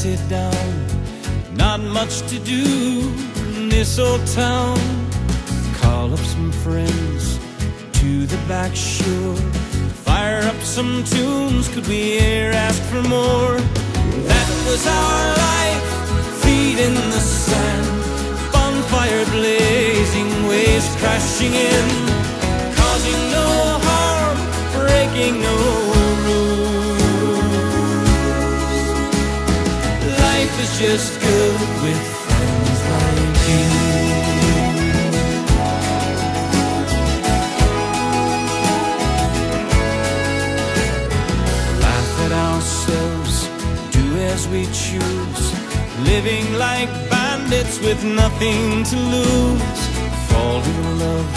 sit down, not much to do in this old town. Call up some friends to the back shore, fire up some tunes. Could we e'er ask for more? That was our life, feet in the sand, bonfire blazing, waves crashing in, causing no harm, breaking no just good with friends like you. Laugh at ourselves, do as we choose, living like bandits with nothing to lose. Falling in love,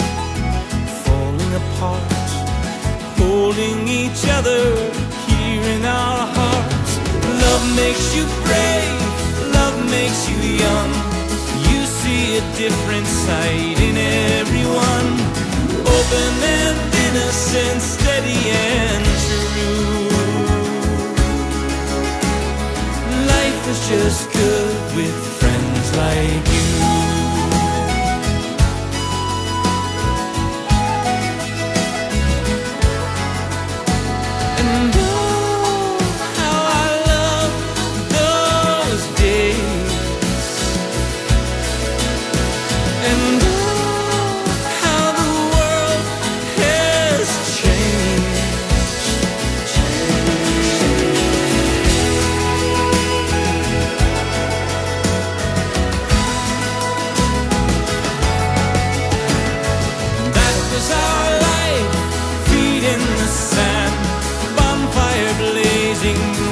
falling apart, holding each other here in our hearts. Love makes you young. You see a different side in everyone. Open and innocent, steady and true. Life is just good with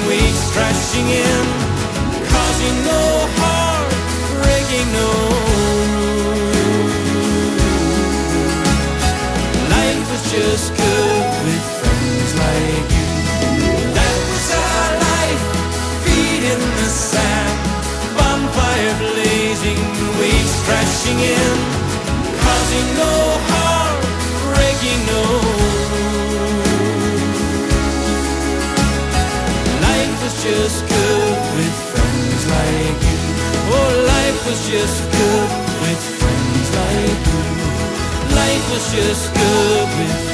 waves crashing in, causing no harm, breaking no rules. Life was just good with friends like you. That was our life, feet in the sand, bonfire blazing, waves crashing in, causing no harm, just good with friends like you. Oh, life was just good with friends like you. Life was just good with